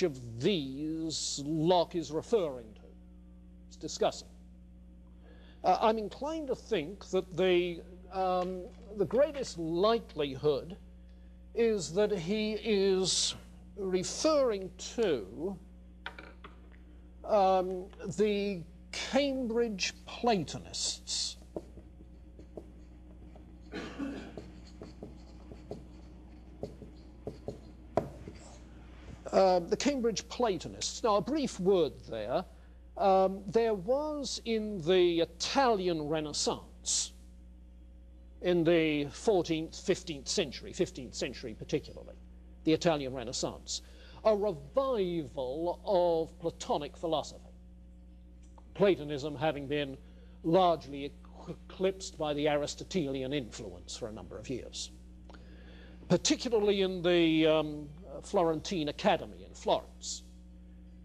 which of these Locke is referring to. It's discussing. Uh, I'm inclined to think that the, um, the greatest likelihood is that he is referring to um, the Cambridge Platonists. Uh, the Cambridge Platonists. Now, a brief word there. Um, there was in the Italian Renaissance, in the 14th, 15th century, 15th century particularly, the Italian Renaissance, a revival of Platonic philosophy. Platonism having been largely eclipsed by the Aristotelian influence for a number of years, particularly in the um, Florentine Academy in Florence.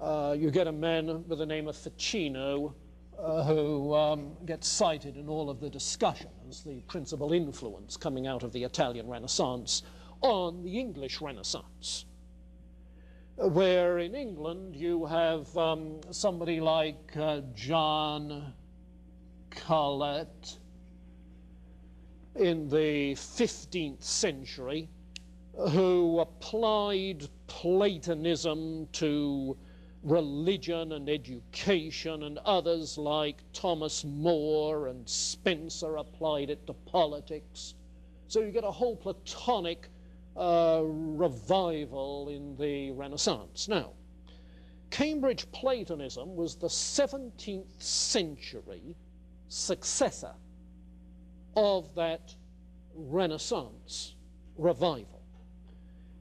Uh, you get a man with the name of Ficino uh, who um, gets cited in all of the discussion as the principal influence coming out of the Italian Renaissance on the English Renaissance. Where in England you have um, somebody like uh, John Colet in the 15th century who applied Platonism to religion and education, and others like Thomas More and Spenser applied it to politics. So you get a whole Platonic uh, revival in the Renaissance. Now, Cambridge Platonism was the 17th century successor of that Renaissance revival.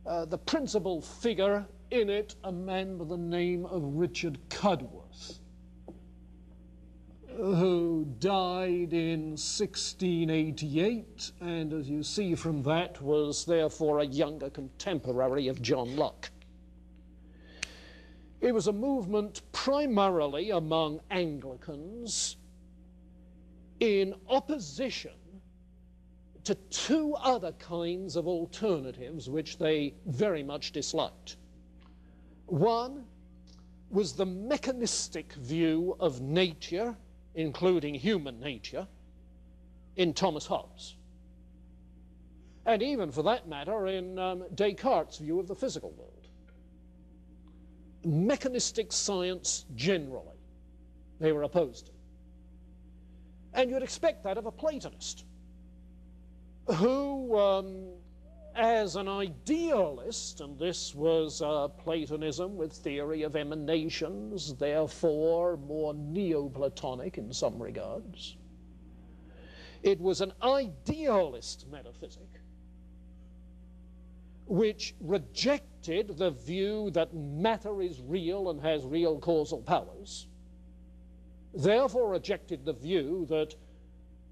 Uh, the principal figure in it a man by the name of Richard Cudworth, who died in 1688, and as you see from that, was therefore a younger contemporary of John Locke. It was a movement primarily among Anglicans in opposition to two other kinds of alternatives which they very much disliked. One was the mechanistic view of nature, including human nature, in Thomas Hobbes. And even, for that matter, in um, Descartes' view of the physical world. Mechanistic science generally, they were opposed to. And you'd expect that of a Platonist who um, as an idealist, and this was uh, Platonism with theory of emanations, therefore more Neoplatonic in some regards. It was an idealist metaphysic which rejected the view that matter is real and has real causal powers, therefore rejected the view that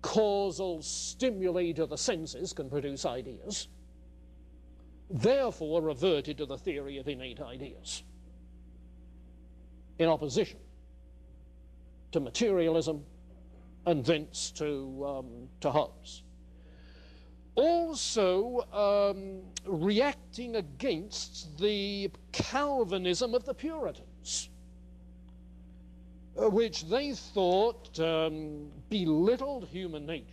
causal stimuli to the senses can produce ideas therefore reverted to the theory of innate ideas in opposition to materialism and thence to, um, to Hobbes. Also um, reacting against the Calvinism of the Puritans, which they thought um, belittled human nature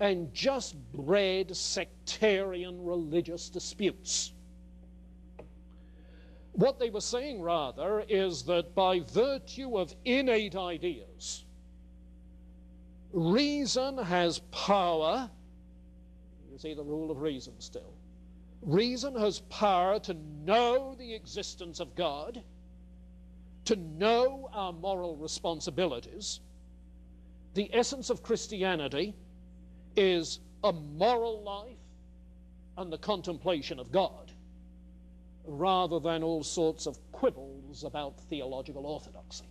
and just bred sectarian religious disputes. What they were saying, rather, is that by virtue of innate ideas, reason has power. You see the rule of reason still. Reason has power to know the existence of God, to know our moral responsibilities. The essence of Christianity is a moral life and the contemplation of God, rather than all sorts of quibbles about theological orthodoxy.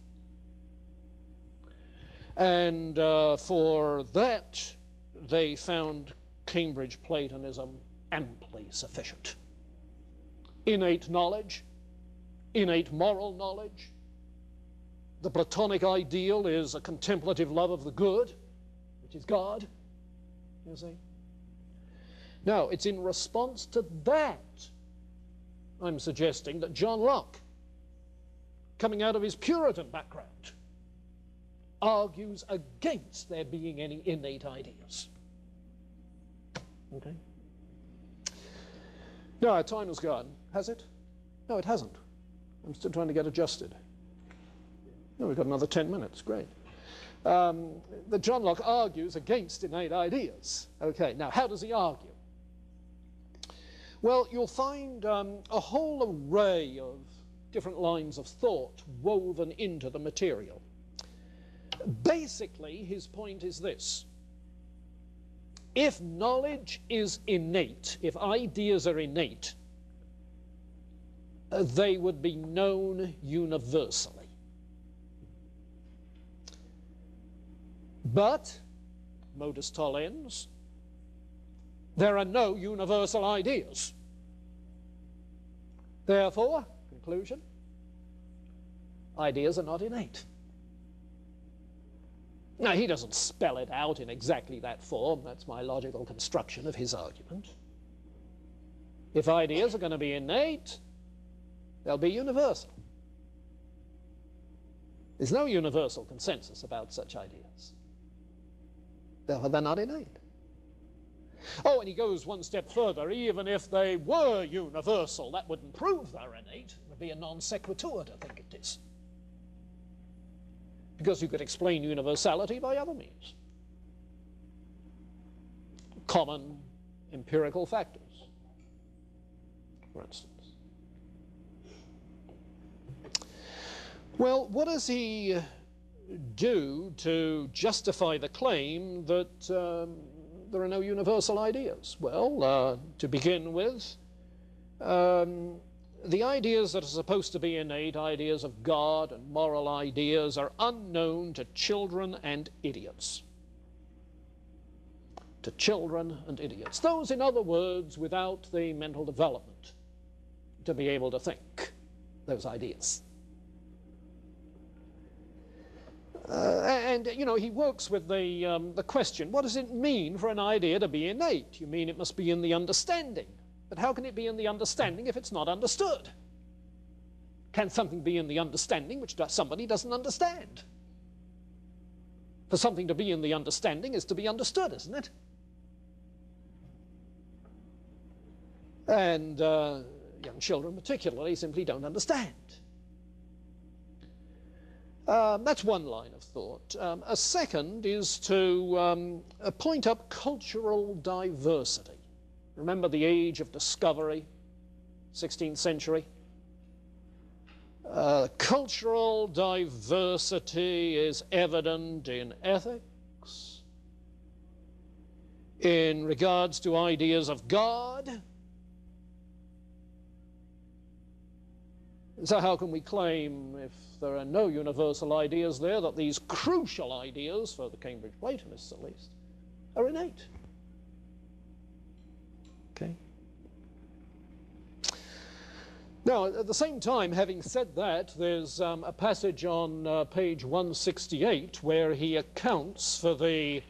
And uh, for that, they found Cambridge Platonism amply sufficient. Innate knowledge, innate moral knowledge. The Platonic ideal is a contemplative love of the good, which is God you see. Now, it's in response to that I'm suggesting that John Locke, coming out of his Puritan background, argues against there being any innate ideas. Okay? No, our time has gone. Has it? No, it hasn't. I'm still trying to get adjusted. We've got another 10 minutes. Great. Um, that John Locke argues against innate ideas. Okay, now how does he argue? Well, you'll find um, a whole array of different lines of thought woven into the material. Basically, his point is this. If knowledge is innate, if ideas are innate, uh, they would be known universally. But, modus tollens, there are no universal ideas. Therefore, conclusion, ideas are not innate. Now, he doesn't spell it out in exactly that form. That's my logical construction of his argument. If ideas are going to be innate, they'll be universal. There's no universal consensus about such ideas. They're not innate. Oh, and he goes one step further. Even if they were universal, that wouldn't prove they're innate. It would be a non sequitur to think it is because you could explain universality by other means. Common empirical factors, for instance. Well, what does he do to justify the claim that um, there are no universal ideas? Well, uh, to begin with, um, the ideas that are supposed to be innate, ideas of God and moral ideas, are unknown to children and idiots. To children and idiots. Those, in other words, without the mental development to be able to think those ideas. Uh, and, you know, he works with the, um, the question, what does it mean for an idea to be innate? You mean it must be in the understanding? But how can it be in the understanding if it's not understood? Can something be in the understanding which somebody doesn't understand? For something to be in the understanding is to be understood, isn't it? And uh, young children, particularly, simply don't understand. Um, that's one line of thought. Um, a second is to um, point up cultural diversity. Remember the age of discovery, 16th century? Uh, cultural diversity is evident in ethics, in regards to ideas of God. So, how can we claim, if there are no universal ideas there, that these crucial ideas, for the Cambridge Platonists at least, are innate? Okay? Now, at the same time, having said that, there's um, a passage on uh, page 168 where he accounts for the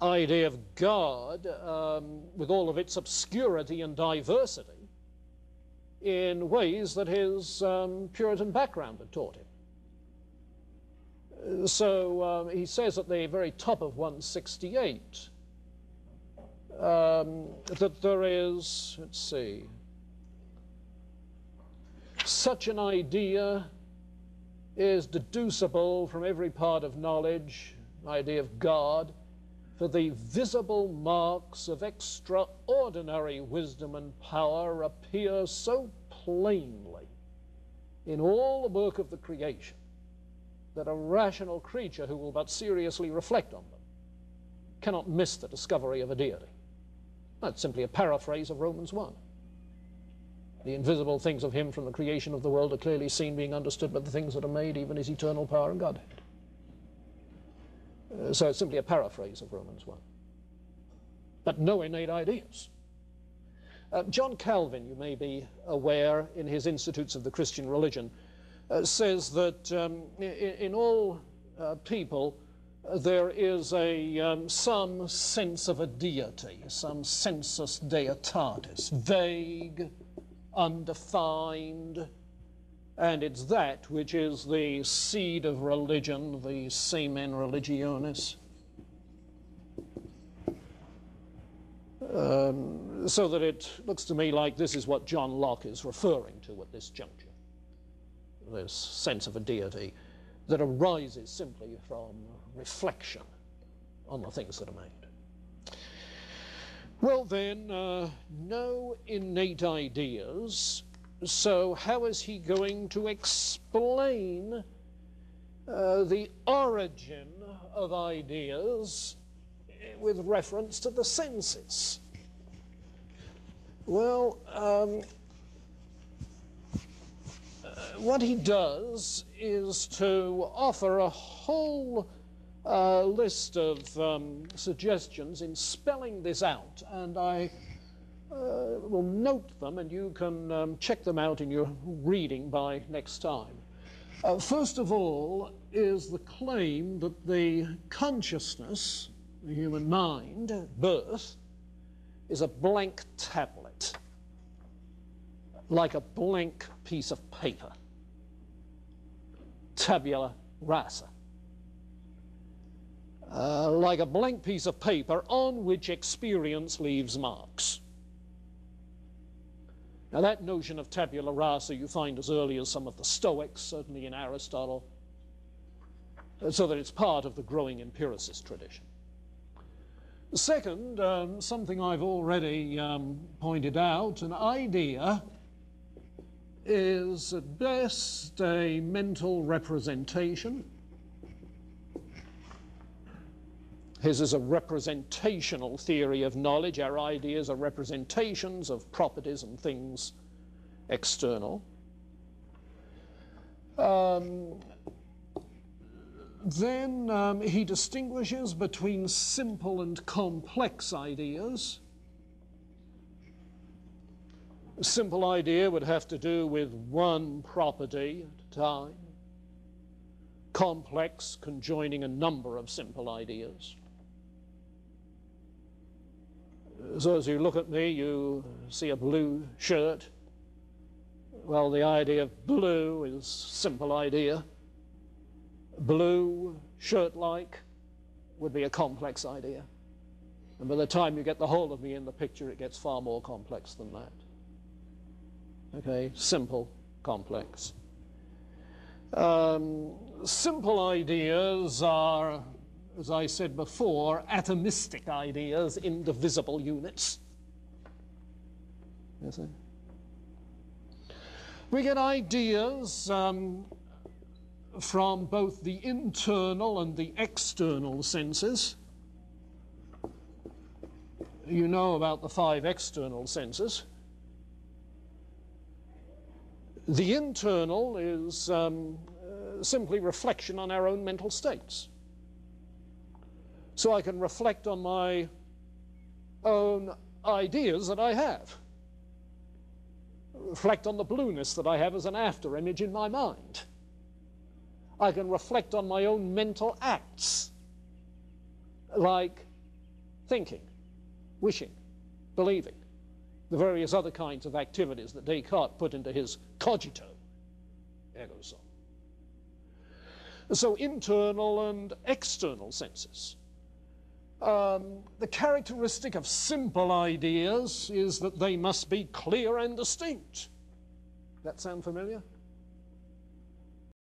idea of God um, with all of its obscurity and diversity in ways that his um, Puritan background had taught him. So um, he says at the very top of 168 um, that there is, let's see, such an idea is deducible from every part of knowledge, idea of God, for the visible marks of extraordinary wisdom and power appear so plainly in all the work of the creation that a rational creature who will but seriously reflect on them cannot miss the discovery of a deity. That's simply a paraphrase of Romans 1. The invisible things of him from the creation of the world are clearly seen, being understood by the things that are made, even his eternal power and Godhead. Uh, so it's simply a paraphrase of Romans 1. But no innate ideas. Uh, John Calvin, you may be aware, in his Institutes of the Christian Religion, uh, says that um, in, in, all uh, people, there is a, um, some sense of a deity, some sensus deitatis, vague, undefined, and it's that which is the seed of religion, the semen religionis. Um, so that it looks to me like this is what John Locke is referring to at this juncture this sense of a deity that arises simply from reflection on the things that are made. Well, then, uh, no innate ideas. So, how is he going to explain uh, the origin of ideas with reference to the senses? Well, um, what he does is to offer a whole uh, list of um, suggestions in spelling this out, and I uh, will note them, and you can um, check them out in your reading by next time. Uh, first of all, is the claim that the consciousness, the human mind, birth, is a blank tablet, like a blank piece of paper tabula rasa. Uh, like a blank piece of paper on which experience leaves marks. Now, that notion of tabula rasa you find as early as some of the Stoics, certainly in Aristotle, uh, so that it's part of the growing empiricist tradition. Second, um, something I've already um, pointed out, an idea is at best a mental representation. His is a representational theory of knowledge. Our ideas are representations of properties and things external. Um, then um, he distinguishes between simple and complex ideas. A simple idea would have to do with one property at a time. Complex, conjoining a number of simple ideas. So as you look at me, you see a blue shirt. Well, the idea of blue is a simple idea. Blue, shirt-like, would be a complex idea. And by the time you get the whole of me in the picture, it gets far more complex than that. Okay, simple, complex. Um, simple ideas are, as I said before, atomistic ideas, indivisible units. Yes, sir? We get ideas um, from both the internal and the external senses. You know about the five external senses. The internal is um, uh, simply reflection on our own mental states. So I can reflect on my own ideas that I have. Reflect on the blueness that I have as an after image in my mind. I can reflect on my own mental acts, like thinking, wishing, believing the various other kinds of activities that Descartes put into his cogito, ergo sum. So internal and external senses. Um, the characteristic of simple ideas is that they must be clear and distinct. That sound familiar?